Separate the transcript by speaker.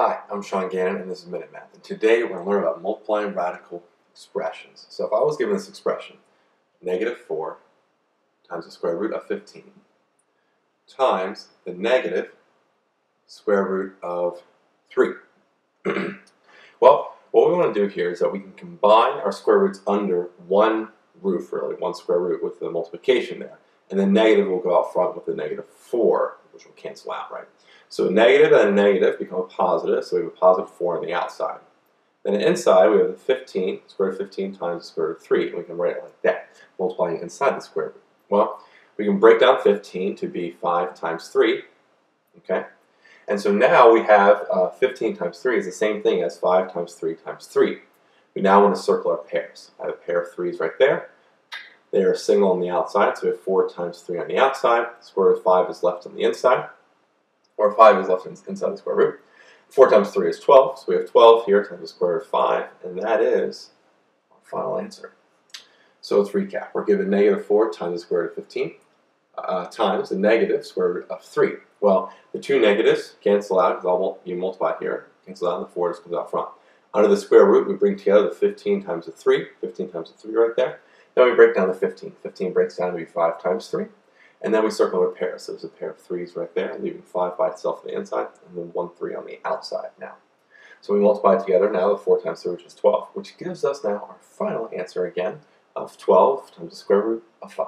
Speaker 1: Hi, I'm Sean Gannon and this is Minute Math. And today we're going to learn about multiplying radical expressions. So if I was given this expression, negative 4 times the square root of 15 times the negative square root of 3. well, what we want to do here is that we can combine our square roots under one roof, really, one square root with the multiplication there. And then negative will go out front with the negative 4, which will cancel out, right? So a negative and a negative become a positive, so we have a positive 4 on the outside. Then inside, we have the 15, square root of 15 times the square root of 3, and we can write it like that, multiplying inside the square root. Well, we can break down 15 to be 5 times 3, okay? And so now we have uh, 15 times 3 is the same thing as 5 times 3 times 3. We now want to circle our pairs. I have a pair of 3's right there. They are single on the outside, so we have 4 times 3 on the outside. Square root of 5 is left on the inside or 5 is left inside the square root. 4 times 3 is 12, so we have 12 here times the square root of 5, and that is our final answer. So let's recap. We're given negative 4 times the square root of 15 uh, times the negative square root of 3. Well, the two negatives cancel out because you multiply here, cancel out, and the 4 just comes out front. Under the square root, we bring together the 15 times the 3, 15 times the 3 right there. Then we break down the 15. 15 breaks down to be 5 times 3. And then we circle our pair. So there's a pair of threes right there, leaving 5 by itself on the inside, and then 1 3 on the outside now. So we multiply together now the 4 times 3, which is 12, which gives us now our final answer again of 12 times the square root of 5.